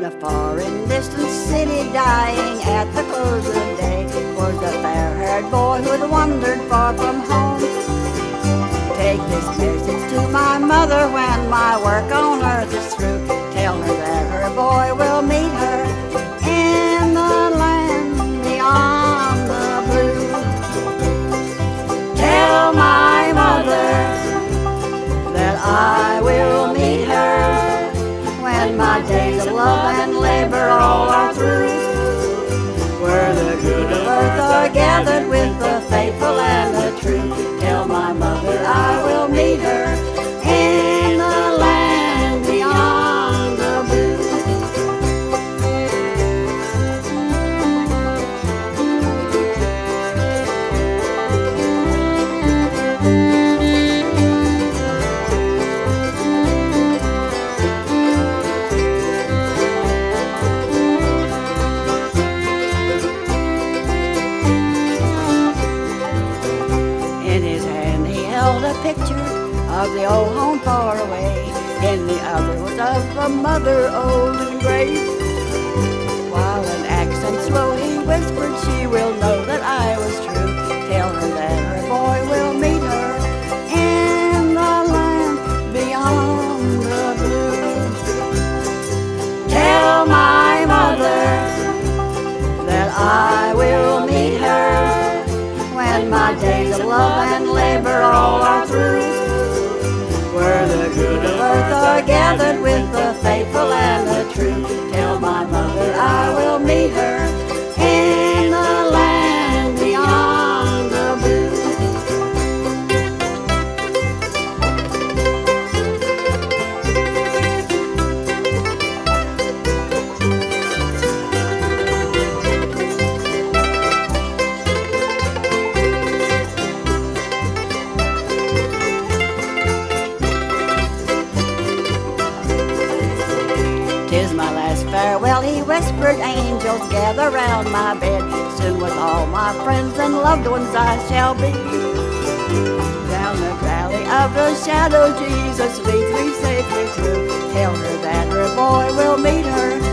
in a foreign distant city dying at the close of day was a fair-haired boy who had wandered far from home. Take this message to my mother when my work on picture of the old home far away. In the other was of a mother old and gray. While in accent slow he whispered, she will know that I was true. Tell her that her boy will meet her in the land beyond the blue. Tell my mother that I will meet her when my days of love labor all are through. Where the good of earth are gathered with the faithful whispered, angels gather round my bed. Soon with all my friends and loved ones I shall be. Down the valley of the shadow, Jesus leads me safely through. Tell her that her boy will meet her